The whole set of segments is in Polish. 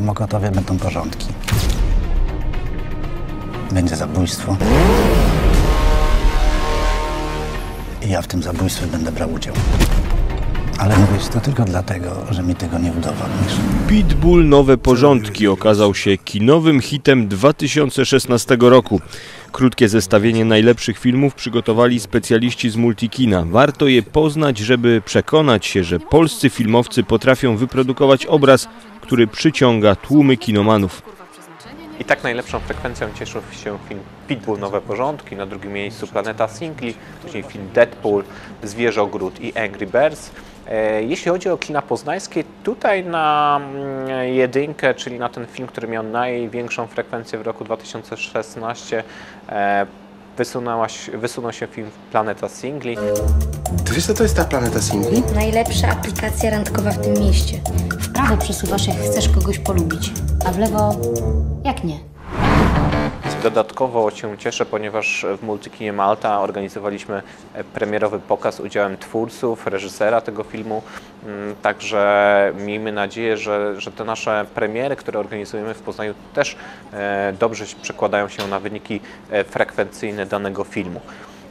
Mokotowie będą porządki. Będzie zabójstwo. I ja w tym zabójstwie będę brał udział. Ale ci to tylko dlatego, że mi tego nie udowodnisz. Pitbull Nowe Porządki okazał się kinowym hitem 2016 roku. Krótkie zestawienie najlepszych filmów przygotowali specjaliści z Multikina. Warto je poznać, żeby przekonać się, że polscy filmowcy potrafią wyprodukować obraz, który przyciąga tłumy kinomanów. I tak najlepszą frekwencją cieszył się film Pitbull Nowe Porządki, na drugim miejscu Planeta Singli, później film Deadpool, Zwierzogród i Angry Birds. E, Jeśli chodzi o kina poznańskie, tutaj na mm, jedynkę, czyli na ten film, który miał największą frekwencję w roku 2016, e, wysunęła wysunął się film Planeta Singli. Ty wiesz co to jest ta planeta Singli? Najlepsza aplikacja randkowa w tym mieście. W prawo przesuwasz, jak chcesz kogoś polubić, a w lewo jak nie. Dodatkowo się cieszę, ponieważ w Multikinie Malta organizowaliśmy e, premierowy pokaz udziałem twórców, reżysera tego filmu. Mm, Także miejmy nadzieję, że, że te nasze premiery, które organizujemy w Poznaniu też e, dobrze przekładają się na wyniki e, frekwencyjne danego filmu.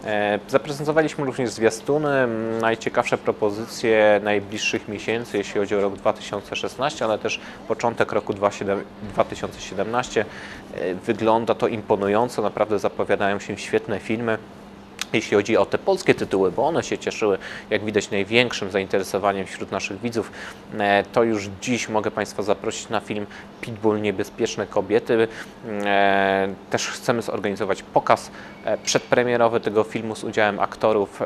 E, Zaprezentowaliśmy również zwiastuny, najciekawsze propozycje najbliższych miesięcy, jeśli chodzi o rok 2016, ale też początek roku 2017. E, Wygląda to imponująco, naprawdę zapowiadają się świetne filmy. Jeśli chodzi o te polskie tytuły, bo one się cieszyły, jak widać, największym zainteresowaniem wśród naszych widzów, e, to już dziś mogę Państwa zaprosić na film Pitbull Niebezpieczne Kobiety. E, Też chcemy zorganizować pokaz e, przedpremierowy tego filmu z udziałem aktorów.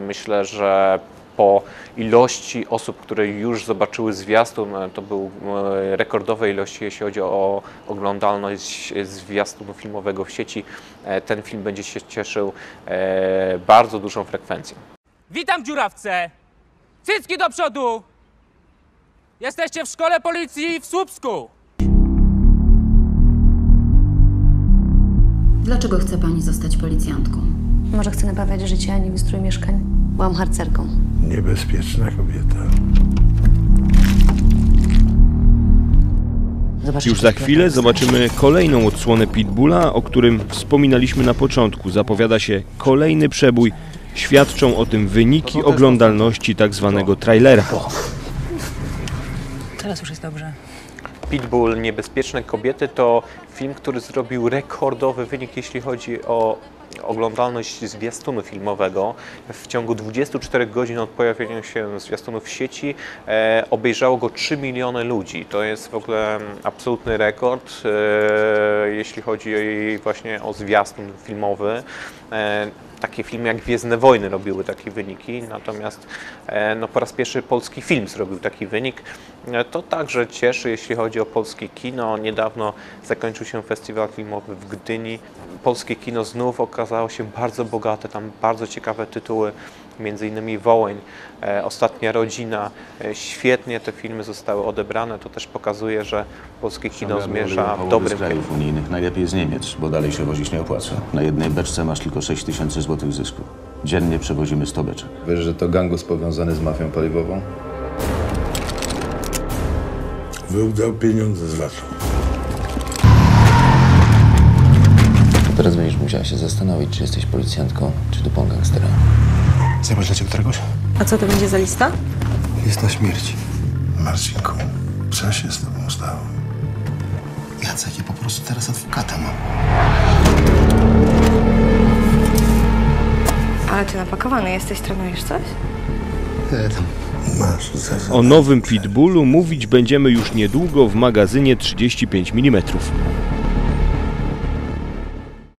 Myślę, że po ilości osób, które już zobaczyły zwiastun, e, to był e, rekordowej ilości, jeśli chodzi o oglądalność zwiastunu filmowego w sieci. E, Ten film będzie się cieszył bardzo dużą frekwencją. Witam dziurawce! Cycki do przodu! Jesteście w szkole policji w Słupsku! Dlaczego chce pani zostać policjantką? Może chcę naprawiać życie, a nie wystrój mieszkań? Byłam harcerką. Niebezpieczna kobieta. Zobaczcie, Już za chwilę zobaczymy kolejną odsłonę Pitbulla, o którym wspominaliśmy na początku. Zapowiada się kolejny przebój. Świadczą o tym wyniki oglądalności tak zwanego trailera. Teraz już jest dobrze. Pitbull Niebezpieczne Kobiety to film, który zrobił rekordowy wynik, jeśli chodzi o oglądalność zwiastunu filmowego. W ciągu 24 godzin od pojawienia się zwiastunu w sieci e, obejrzało go 3 miliony ludzi. To jest w ogóle absolutny rekord, e, jeśli chodzi właśnie o zwiastun filmowy. E, takie filmy jak Gwiezdne Wojny robiły takie wyniki, natomiast e, no, po raz pierwszy polski film zrobił taki wynik. E, To także cieszy, jeśli chodzi o polskie kino. Niedawno zakończył się festiwal filmowy w Gdyni. Polskie kino znów okazało się bardzo bogate, tam bardzo ciekawe tytuły, między innymi Wołyń, e, Ostatnia Rodzina. Świetnie te filmy zostały odebrane. To też pokazuje, że polskie kino zmierza w dobrym z krajów unijnych, najlepiej z Niemiec, bo dalej się wozić nie opłaca. Na jednej beczce masz tylko 6 tysięcy złotych zysku. Dziennie przewozimy 100 beczek. Wiesz, że to gangus powiązany z mafią paliwową? Wyłdał pieniądze z lasu. Teraz będziesz musiała się zastanowić, czy jesteś policjantką, czy dupą gangstera. Zobacz dla ciebie któregoś? A co to będzie za lista? Lista śmierci. Marcinku, co się z tobą stało? Jacek, ja po prostu teraz adwokata mam. Napakowany jesteś, trenujesz coś? E, tam. Masz za O nowym Pitbullu mówić będziemy już niedługo w magazynie 35 mm.